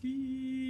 Kyrie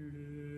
Good.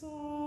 So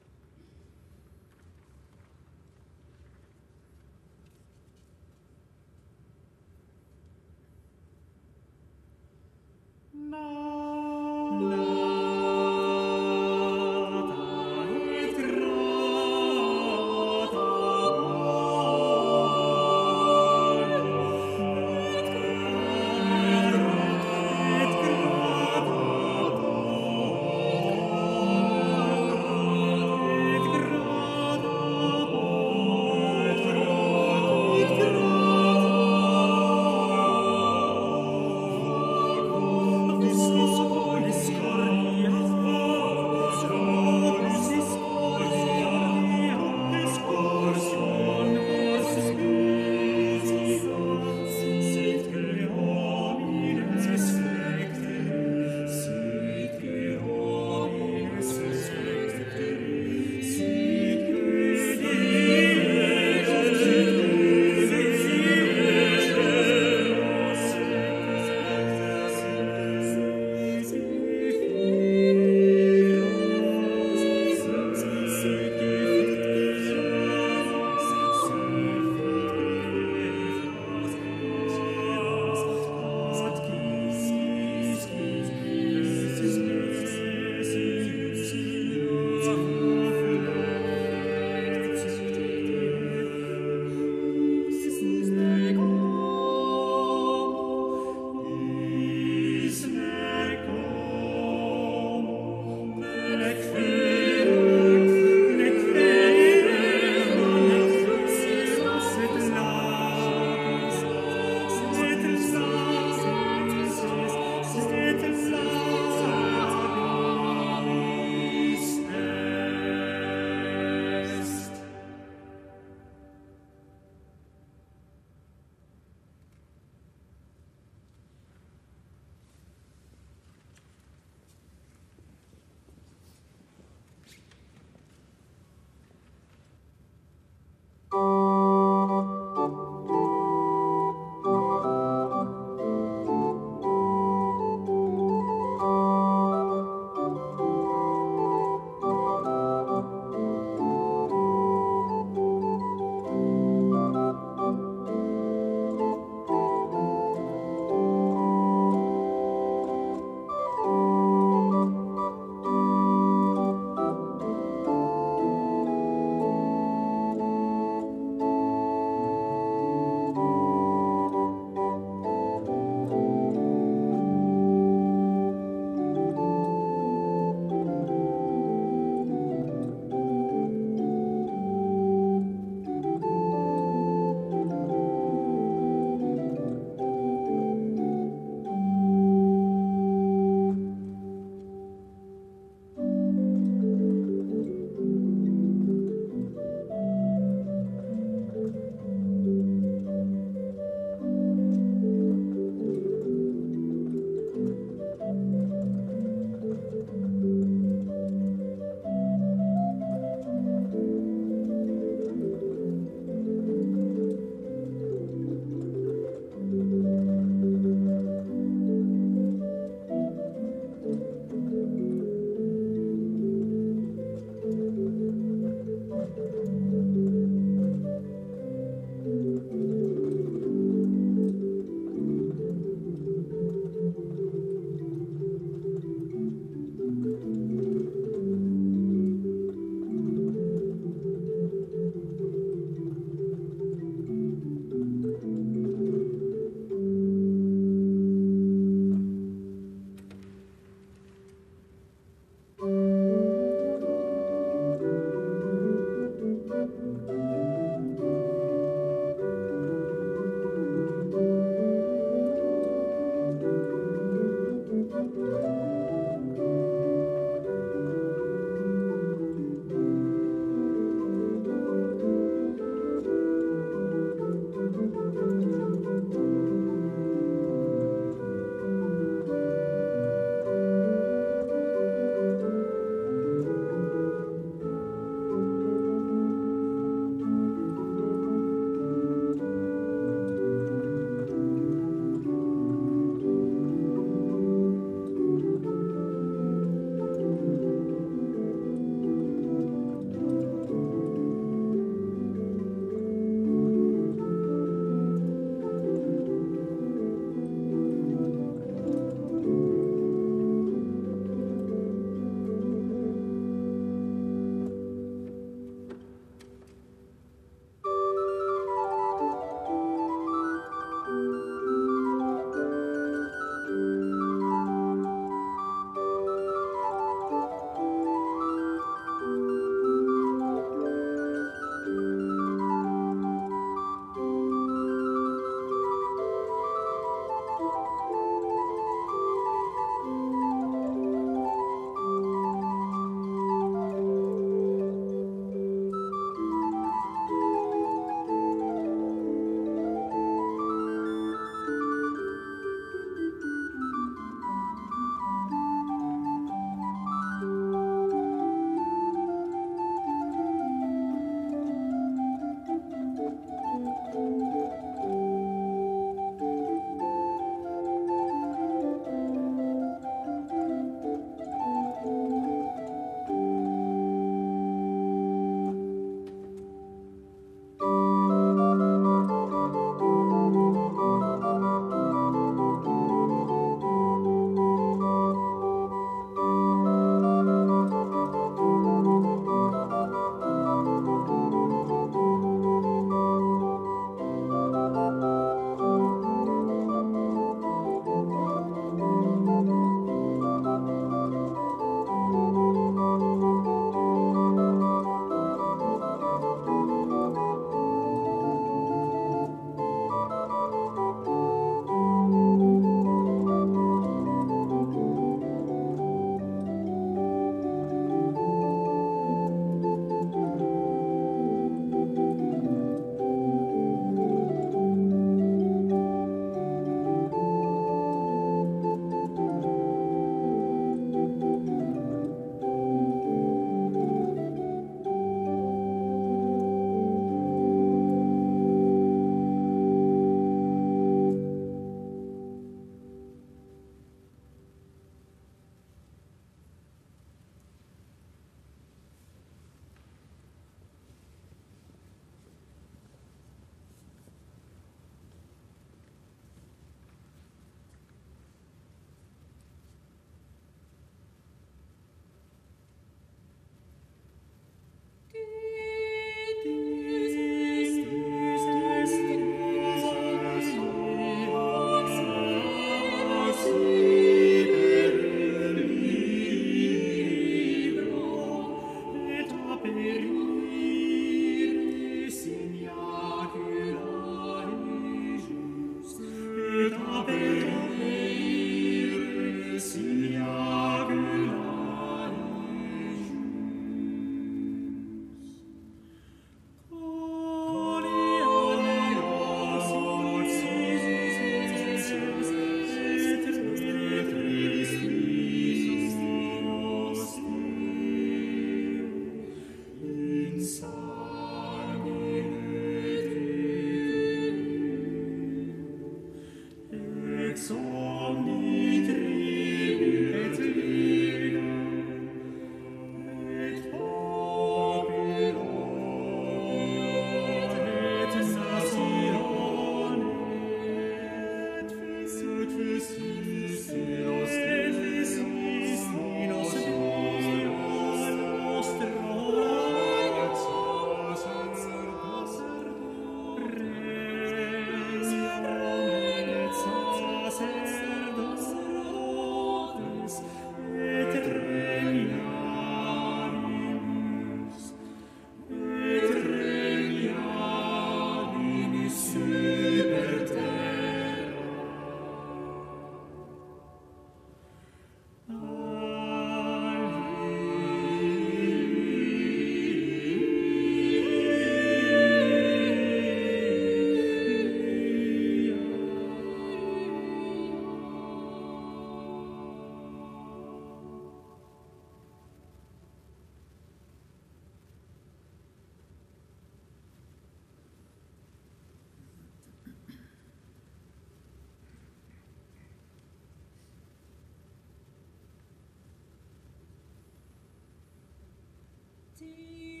Sanctus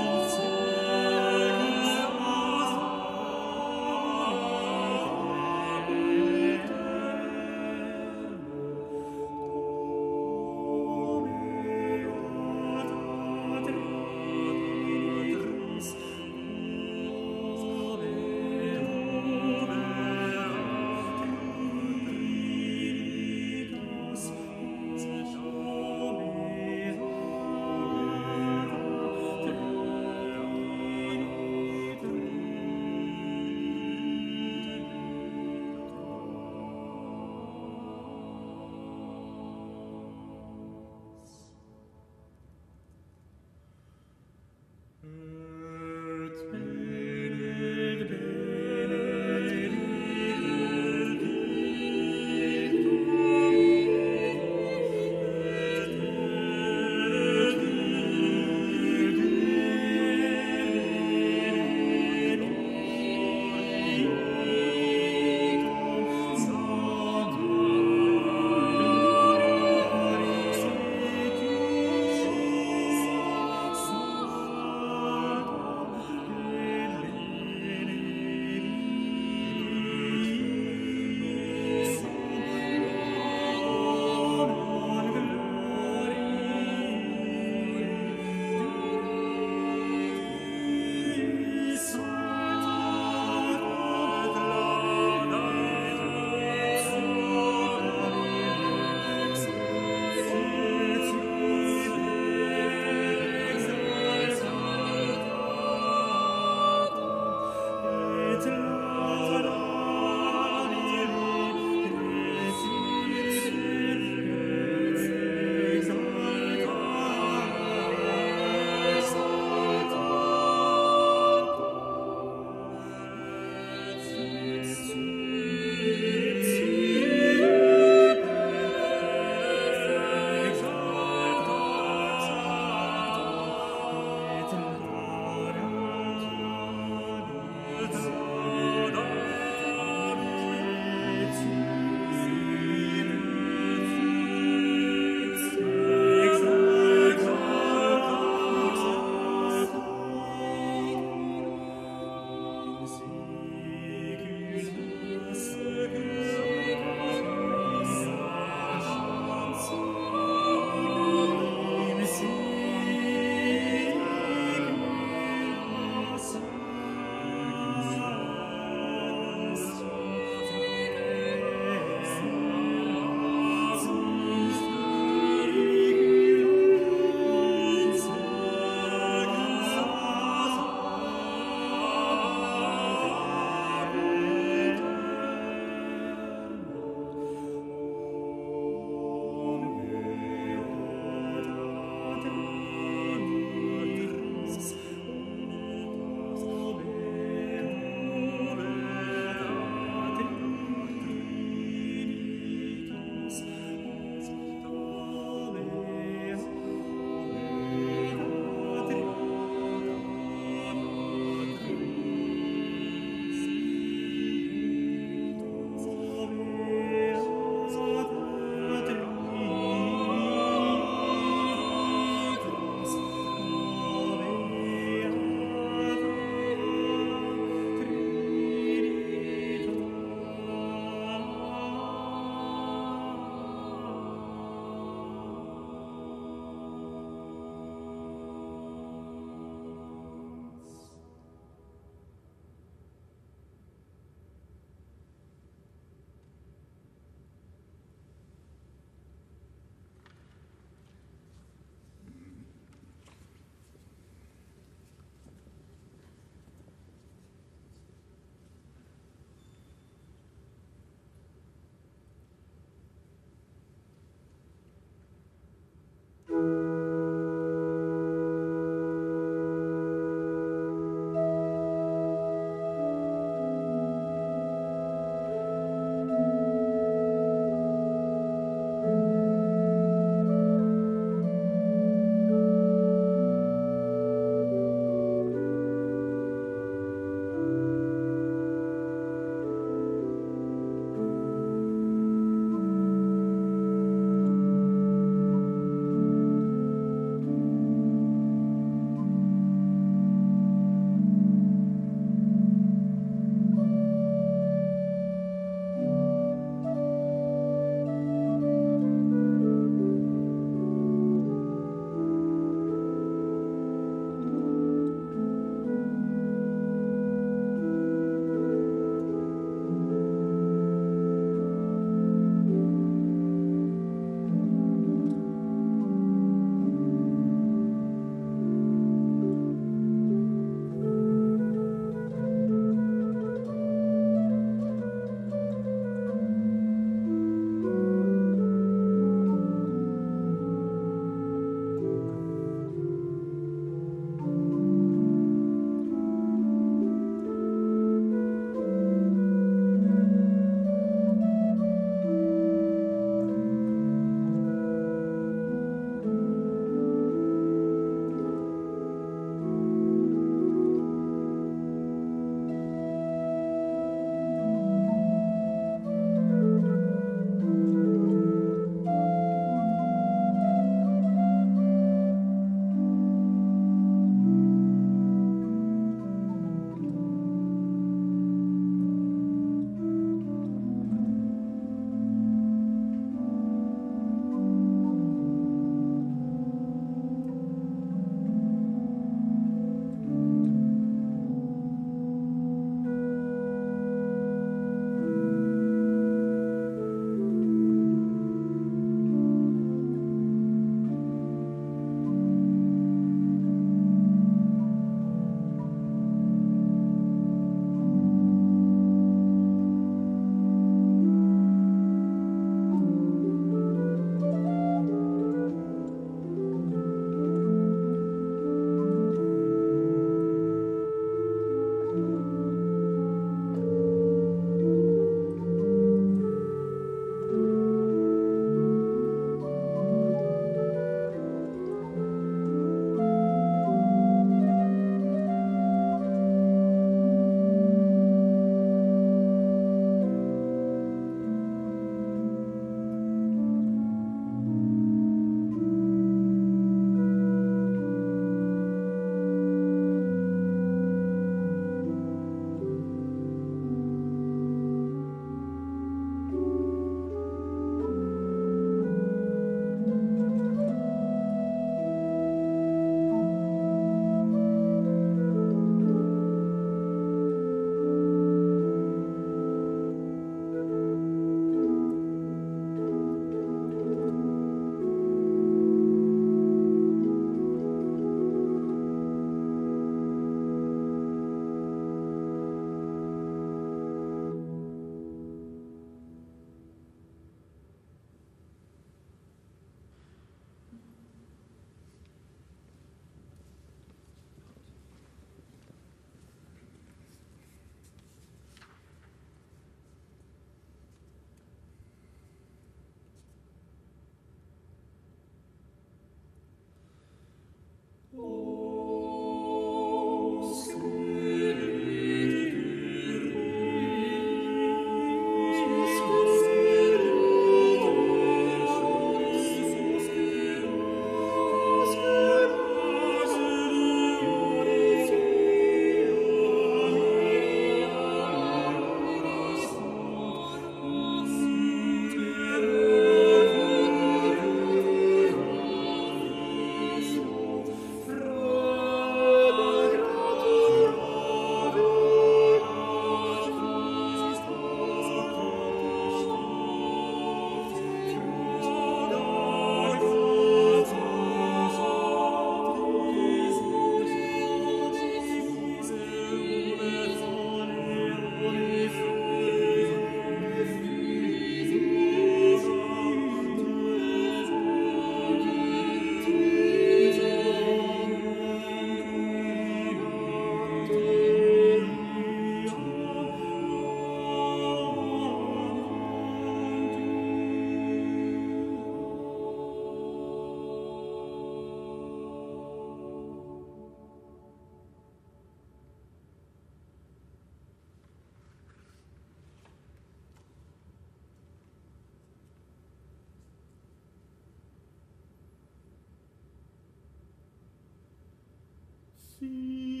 see.